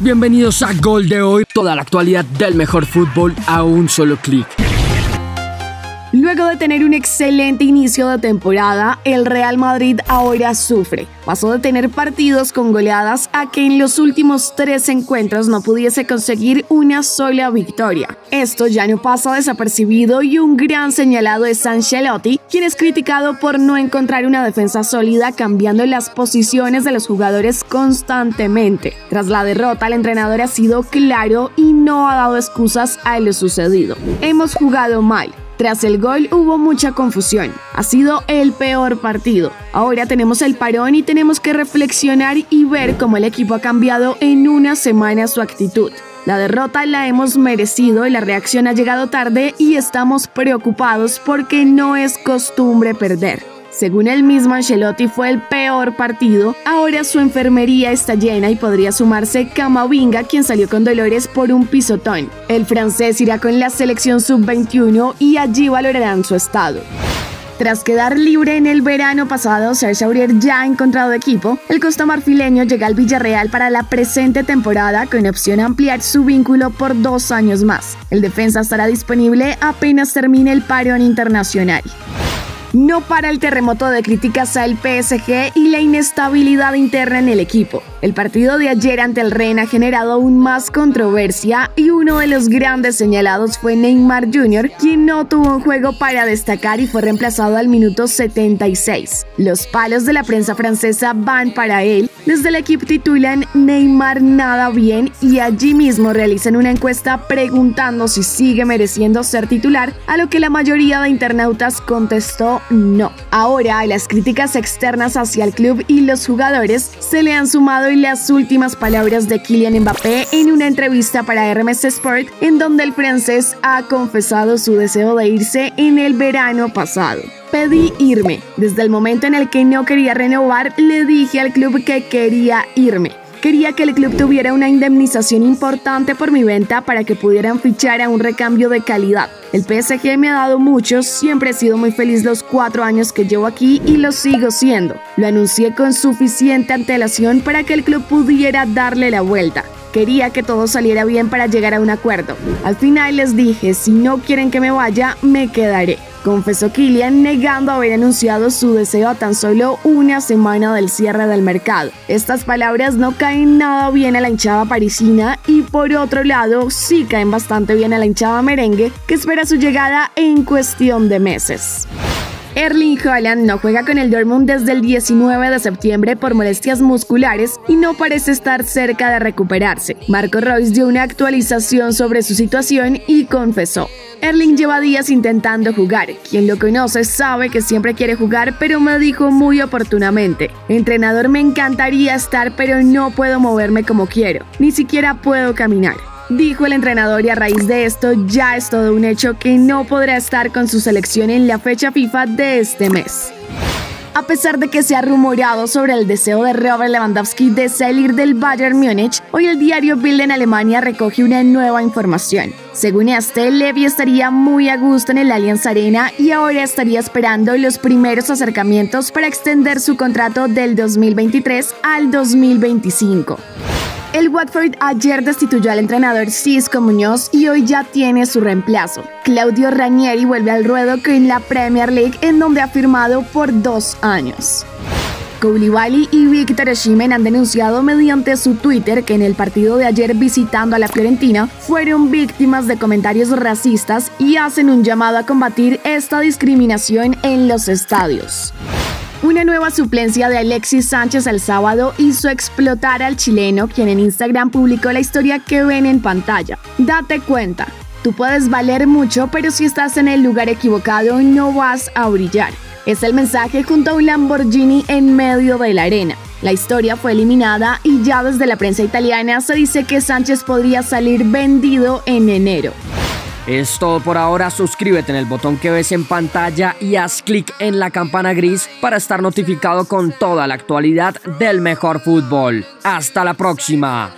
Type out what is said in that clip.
Bienvenidos a Gol de hoy, toda la actualidad del mejor fútbol a un solo clic. Luego de tener un excelente inicio de temporada, el Real Madrid ahora sufre. Pasó de tener partidos con goleadas a que en los últimos tres encuentros no pudiese conseguir una sola victoria. Esto ya no pasa desapercibido y un gran señalado es Ancelotti, quien es criticado por no encontrar una defensa sólida cambiando las posiciones de los jugadores constantemente. Tras la derrota, el entrenador ha sido claro y no ha dado excusas a lo sucedido. Hemos jugado mal tras el gol hubo mucha confusión. Ha sido el peor partido. Ahora tenemos el parón y tenemos que reflexionar y ver cómo el equipo ha cambiado en una semana su actitud. La derrota la hemos merecido y la reacción ha llegado tarde y estamos preocupados porque no es costumbre perder. Según el mismo Ancelotti fue el peor partido, ahora su enfermería está llena y podría sumarse Camavinga quien salió con dolores por un pisotón. El francés irá con la selección sub-21 y allí valorarán su estado. Tras quedar libre en el verano pasado, Serge Aurier ya ha encontrado equipo. El costa marfileño llega al Villarreal para la presente temporada con opción a ampliar su vínculo por dos años más. El defensa estará disponible apenas termine el parón internacional. No para el terremoto de críticas al PSG y la inestabilidad interna en el equipo. El partido de ayer ante el Ren ha generado aún más controversia y uno de los grandes señalados fue Neymar Jr., quien no tuvo un juego para destacar y fue reemplazado al minuto 76. Los palos de la prensa francesa van para él. Desde el equipo titulan Neymar nada bien y allí mismo realizan una encuesta preguntando si sigue mereciendo ser titular, a lo que la mayoría de internautas contestó no. Ahora las críticas externas hacia el club y los jugadores se le han sumado las últimas palabras de Kylian Mbappé en una entrevista para RMS Sport en donde el francés ha confesado su deseo de irse en el verano pasado pedí irme. Desde el momento en el que no quería renovar, le dije al club que quería irme. Quería que el club tuviera una indemnización importante por mi venta para que pudieran fichar a un recambio de calidad. El PSG me ha dado mucho, siempre he sido muy feliz los cuatro años que llevo aquí y lo sigo siendo. Lo anuncié con suficiente antelación para que el club pudiera darle la vuelta. Quería que todo saliera bien para llegar a un acuerdo. Al final les dije, si no quieren que me vaya, me quedaré confesó Kylian negando haber anunciado su deseo a tan solo una semana del cierre del mercado. Estas palabras no caen nada bien a la hinchada parisina y por otro lado sí caen bastante bien a la hinchada merengue que espera su llegada en cuestión de meses. Erling Haaland no juega con el Dortmund desde el 19 de septiembre por molestias musculares y no parece estar cerca de recuperarse. Marco Royce dio una actualización sobre su situación y confesó. Erling lleva días intentando jugar. Quien lo conoce sabe que siempre quiere jugar, pero me dijo muy oportunamente, entrenador me encantaría estar, pero no puedo moverme como quiero. Ni siquiera puedo caminar dijo el entrenador y a raíz de esto ya es todo un hecho que no podrá estar con su selección en la fecha FIFA de este mes. A pesar de que se ha rumoreado sobre el deseo de Robert Lewandowski de salir del Bayern Múnich, hoy el diario Bild en Alemania recoge una nueva información. Según este, Levy estaría muy a gusto en el Allianz Arena y ahora estaría esperando los primeros acercamientos para extender su contrato del 2023 al 2025. El Watford ayer destituyó al entrenador Cisco Muñoz y hoy ya tiene su reemplazo. Claudio Ranieri vuelve al ruedo con la Premier League en donde ha firmado por dos años. Koulibaly y Víctor Osimhen han denunciado mediante su Twitter que en el partido de ayer visitando a la Fiorentina fueron víctimas de comentarios racistas y hacen un llamado a combatir esta discriminación en los estadios. Una nueva suplencia de Alexis Sánchez el sábado hizo explotar al chileno, quien en Instagram publicó la historia que ven en pantalla. Date cuenta, tú puedes valer mucho, pero si estás en el lugar equivocado no vas a brillar. Es el mensaje junto a un Lamborghini en medio de la arena. La historia fue eliminada y ya desde la prensa italiana se dice que Sánchez podría salir vendido en enero. Es todo por ahora, suscríbete en el botón que ves en pantalla y haz clic en la campana gris para estar notificado con toda la actualidad del mejor fútbol. Hasta la próxima.